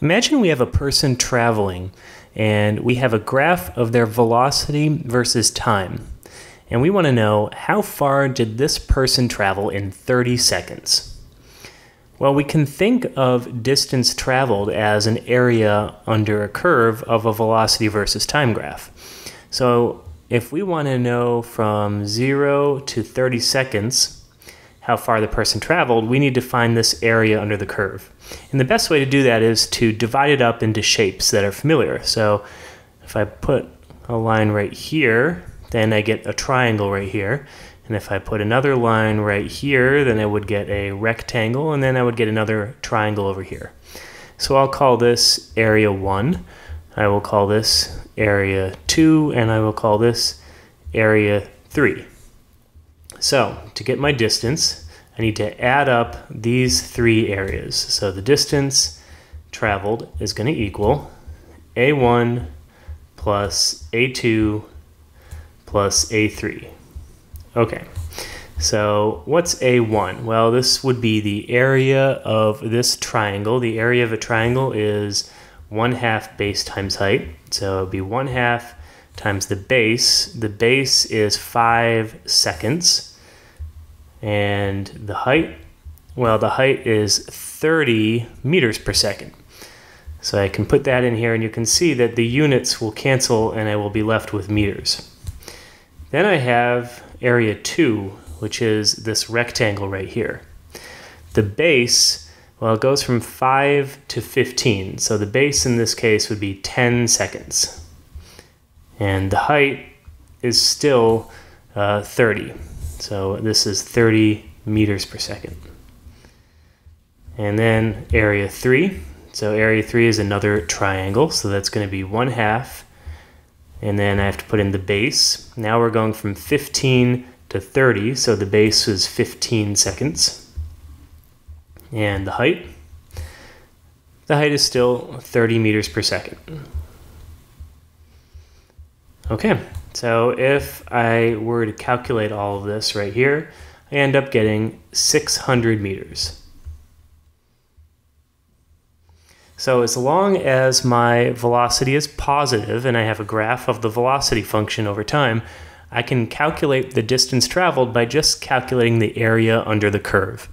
Imagine we have a person traveling and we have a graph of their velocity versus time. And we want to know how far did this person travel in 30 seconds? Well, we can think of distance traveled as an area under a curve of a velocity versus time graph. So if we want to know from 0 to 30 seconds, how far the person traveled, we need to find this area under the curve. And the best way to do that is to divide it up into shapes that are familiar. So if I put a line right here, then I get a triangle right here. And if I put another line right here, then I would get a rectangle, and then I would get another triangle over here. So I'll call this area 1. I will call this area 2, and I will call this area 3. So to get my distance, I need to add up these three areas. So the distance traveled is going to equal A1 plus A2 plus A3. Okay, so what's A1? Well, this would be the area of this triangle. The area of a triangle is 1 half base times height. So it would be 1 half times the base. The base is 5 seconds. And the height, well, the height is 30 meters per second. So I can put that in here and you can see that the units will cancel and I will be left with meters. Then I have area 2, which is this rectangle right here. The base, well, it goes from 5 to 15. So the base in this case would be 10 seconds. And the height is still uh, 30. So this is 30 meters per second. And then area 3. So area 3 is another triangle, so that's going to be 1 half. And then I have to put in the base. Now we're going from 15 to 30, so the base was 15 seconds. And the height? The height is still 30 meters per second. Okay, so if I were to calculate all of this right here, I end up getting 600 meters. So as long as my velocity is positive and I have a graph of the velocity function over time, I can calculate the distance traveled by just calculating the area under the curve.